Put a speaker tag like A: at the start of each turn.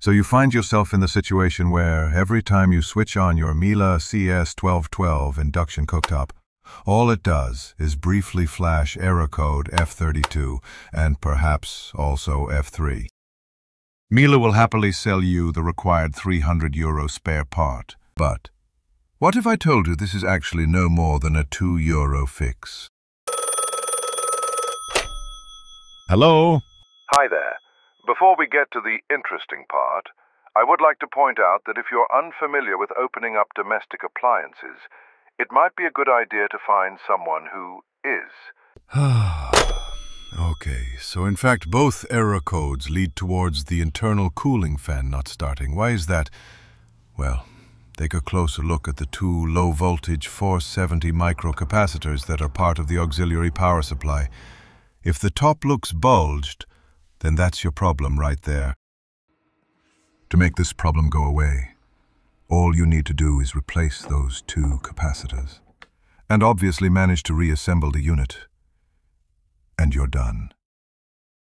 A: So you find yourself in the situation where every time you switch on your Miele CS1212 induction cooktop, all it does is briefly flash error code F32 and perhaps also F3. Miele will happily sell you the required 300 euro spare part. But what if I told you this is actually no more than a 2 euro fix? Hello?
B: Hi there. Before we get to the interesting part, I would like to point out that if you're unfamiliar with opening up domestic appliances, it might be a good idea to find someone who is.
A: okay, so in fact both error codes lead towards the internal cooling fan not starting. Why is that? Well, take a closer look at the two low-voltage 470 microcapacitors that are part of the auxiliary power supply. If the top looks bulged, then that's your problem right there. To make this problem go away, all you need to do is replace those two capacitors, and obviously manage to reassemble the unit, and you're done.